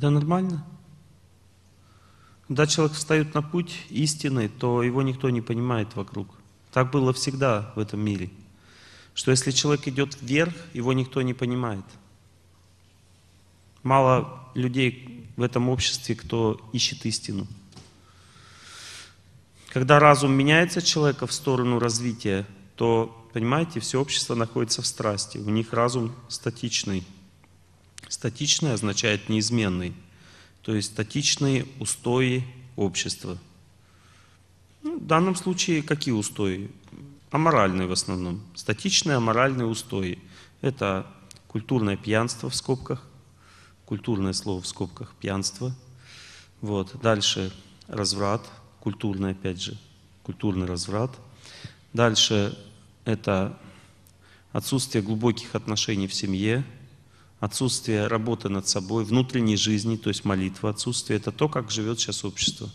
Это нормально? Когда человек встает на путь истины, то его никто не понимает вокруг. Так было всегда в этом мире. Что если человек идет вверх, его никто не понимает. Мало людей в этом обществе, кто ищет истину. Когда разум меняется человека в сторону развития, то, понимаете, все общество находится в страсти. У них разум статичный. Статичный означает неизменный. То есть статичные устои общества. Ну, в данном случае какие устои? Аморальные в основном. Статичные аморальные устои. Это культурное пьянство в скобках, культурное слово в скобках пьянство. Вот. Дальше разврат, культурный опять же, культурный разврат. Дальше это отсутствие глубоких отношений в семье, отсутствие работы над собой, внутренней жизни, то есть молитва, отсутствие. Это то, как живет сейчас общество.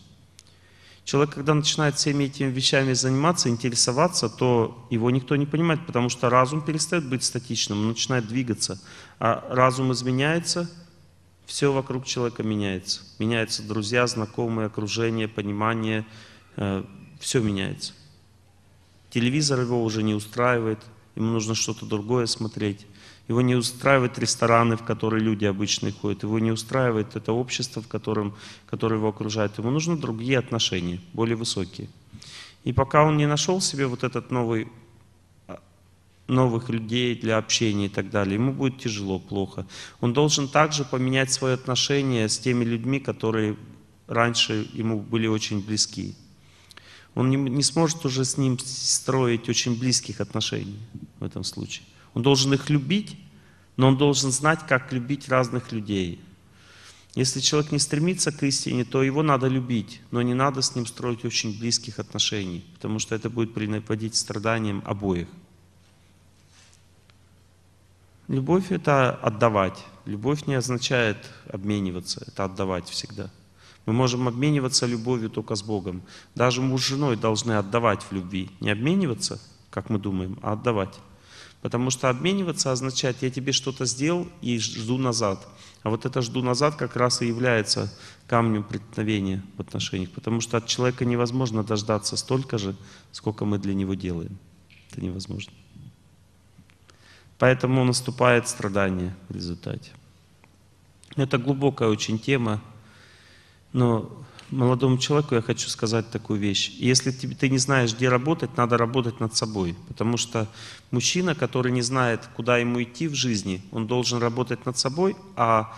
Человек, когда начинает всеми этими вещами заниматься, интересоваться, то его никто не понимает, потому что разум перестает быть статичным, он начинает двигаться. А разум изменяется, все вокруг человека меняется. Меняются друзья, знакомые, окружение, понимание, э, все меняется. Телевизор его уже не устраивает, ему нужно что-то другое смотреть. Его не устраивают рестораны, в которые люди обычно ходят. Его не устраивает это общество, в котором, которое его окружает. Ему нужны другие отношения, более высокие. И пока он не нашел себе вот этот новый, а, новых людей для общения и так далее, ему будет тяжело, плохо. Он должен также поменять свое отношение с теми людьми, которые раньше ему были очень близки. Он не, не сможет уже с ним строить очень близких отношений в этом случае. Он должен их любить, но он должен знать, как любить разных людей. Если человек не стремится к истине, то его надо любить, но не надо с ним строить очень близких отношений, потому что это будет приводить страданиям обоих. Любовь — это отдавать. Любовь не означает обмениваться, это отдавать всегда. Мы можем обмениваться любовью только с Богом. Даже муж с женой должны отдавать в любви. Не обмениваться, как мы думаем, а отдавать. Потому что обмениваться означает, я тебе что-то сделал и жду назад. А вот это жду назад как раз и является камнем преткновения в отношениях. Потому что от человека невозможно дождаться столько же, сколько мы для него делаем. Это невозможно. Поэтому наступает страдание в результате. Это глубокая очень тема, но молодому человеку я хочу сказать такую вещь. Если ты не знаешь, где работать, надо работать над собой. Потому что мужчина, который не знает, куда ему идти в жизни, он должен работать над собой, а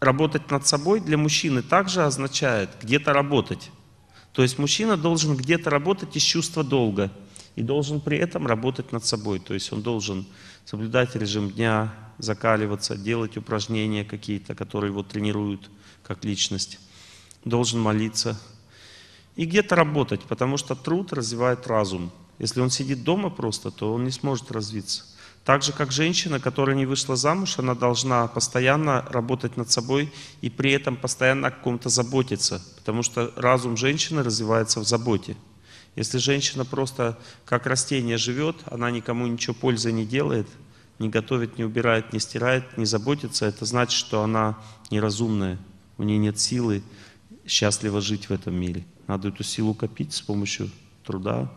работать над собой для мужчины также означает где-то работать. То есть мужчина должен где-то работать из чувства долга и должен при этом работать над собой. То есть он должен соблюдать режим дня, закаливаться, делать упражнения какие-то, которые его тренируют как личность должен молиться и где-то работать, потому что труд развивает разум. Если он сидит дома просто, то он не сможет развиться. Так же, как женщина, которая не вышла замуж, она должна постоянно работать над собой и при этом постоянно о ком-то заботиться, потому что разум женщины развивается в заботе. Если женщина просто как растение живет, она никому ничего пользы не делает, не готовит, не убирает, не стирает, не заботится, это значит, что она неразумная, у нее нет силы, счастливо жить в этом мире. Надо эту силу копить с помощью труда,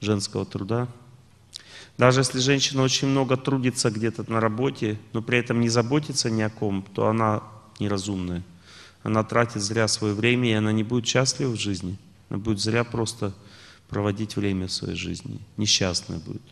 женского труда. Даже если женщина очень много трудится где-то на работе, но при этом не заботится ни о ком, то она неразумная. Она тратит зря свое время, и она не будет счастлива в жизни. Она будет зря просто проводить время в своей жизни. Несчастная будет.